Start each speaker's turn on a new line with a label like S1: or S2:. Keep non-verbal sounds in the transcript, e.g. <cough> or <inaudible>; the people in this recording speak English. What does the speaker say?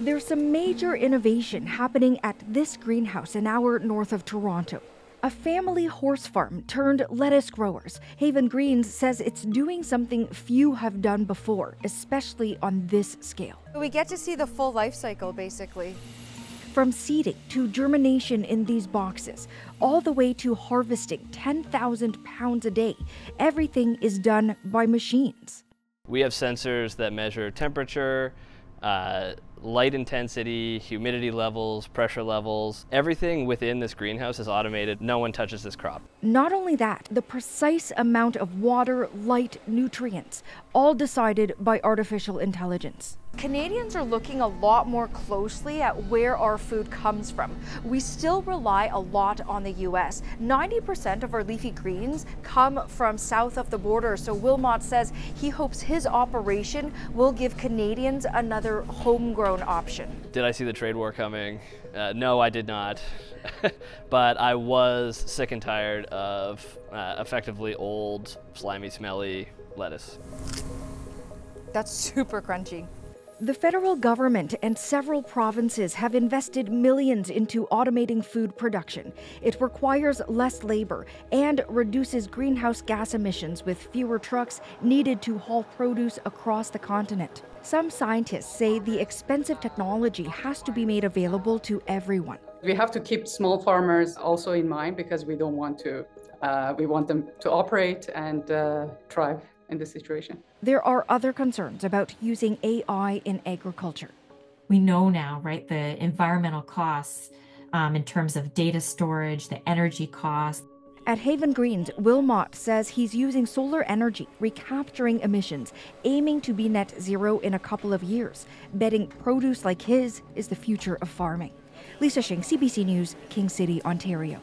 S1: There's some major innovation happening at this greenhouse an hour north of Toronto. A family horse farm turned lettuce growers. Haven Greens says it's doing something few have done before, especially on this scale.
S2: We get to see the full life cycle basically.
S1: From seeding to germination in these boxes, all the way to harvesting 10,000 pounds a day, everything is done by machines.
S3: We have sensors that measure temperature, uh, light intensity, humidity levels, pressure levels. Everything within this greenhouse is automated. No one touches this crop.
S1: Not only that, the precise amount of water, light, nutrients, all decided by artificial intelligence.
S2: Canadians are looking a lot more closely at where our food comes from. We still rely a lot on the U.S. 90% of our leafy greens come from south of the border, so Wilmot says he hopes his operation will give Canadians another homegrown option.
S3: Did I see the trade war coming? Uh, no, I did not. <laughs> but I was sick and tired of uh, effectively old, slimy, smelly lettuce.
S2: That's super crunchy.
S1: The federal government and several provinces have invested millions into automating food production. It requires less labor and reduces greenhouse gas emissions with fewer trucks needed to haul produce across the continent. Some scientists say the expensive technology has to be made available to everyone.
S4: We have to keep small farmers also in mind because we don't want to, uh, we want them to operate and uh, thrive in this situation.
S1: There are other concerns about using AI in agriculture.
S5: We know now, right, the environmental costs um, in terms of data storage, the energy costs.
S1: At Haven Greens, Wilmot says he's using solar energy, recapturing emissions, aiming to be net zero in a couple of years, betting produce like his is the future of farming. Lisa Xing, CBC News, King City, Ontario.